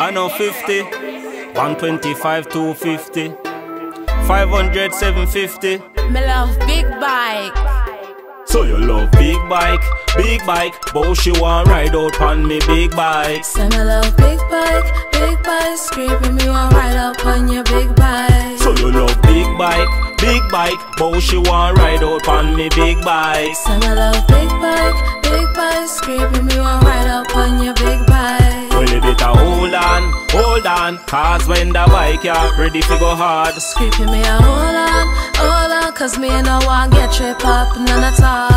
I know 50, 125, 250, 500, 750. Me love big bike. So you love big bike, big bike, but she want ride out on me big bike. Say me love big bike, big bike. Screaming me want ride up on your big bike. So you love big bike, big bike, but she want ride out on me big bike. Say me love big bike, big bike. Screaming me hold on, hold on, cause when the bike ya ready to go hard. Screaming me a hold on, hold on, cause me no want get trip up none at all.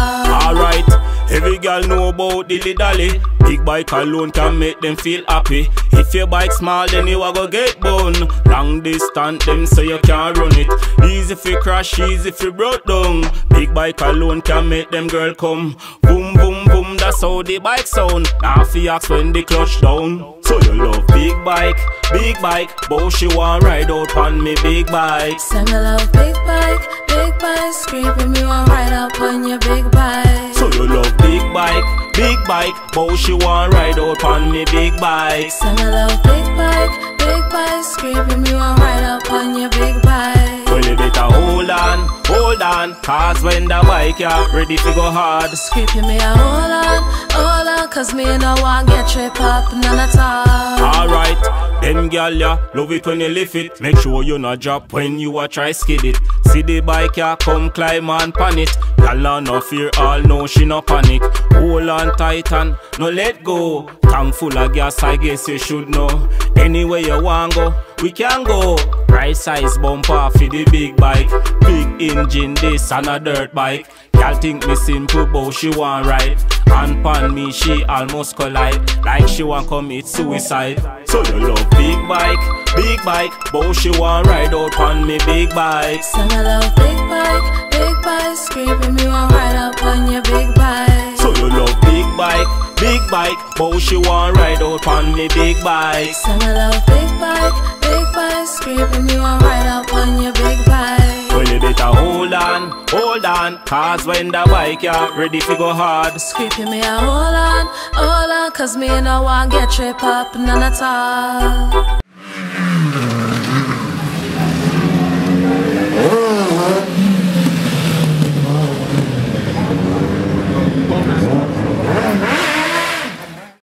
Alright, every girl know about dilly dally. Big bike alone can make them feel happy. If your bike small, then you a go get bone. Long distance, them say you can't run it. Easy if you crash, easy if you broke down. Big bike alone can make them girl come. Boom, boom, boom, that's how the bike sound. Now fi when the clutch down. So you love big bike, big bike, but she want ride out on me big bike. Say me love big bike, bike, but she want ride out on me big bike. Say me love big bike, big bike. Screaming me want ride up on your big bike. Well, you better hold on, hold on, cause when the bike ya ready to go hard. Screaming me a hold on, hold on, cause me no want get trip up none at all. Alright, them gal ya love it when you lift it. Make sure you not drop when you a try skid it. See the bike ya come climb and pan it. Nah no fear, all know she no panic. Hold on tight and no let go. Tank full of gas, I guess you should know. Anywhere you want go, we can go. Right size bumper for the big bike. Big engine, this and a dirt bike. Gal think me simple, but she want ride. And pan me, she almost collide. Like she want commit suicide. So you love big bike, big bike, but she want ride out on me big bike. Say me love big bike, big bike. Screaming me want ride up on your big bike. So you love big bike, big bike, but she want ride out on me big bike. Say me love big bike. On, cause when the bike ya ready to go hard. Screaming me a hold on, hold on, cause me no want get trip up none at all.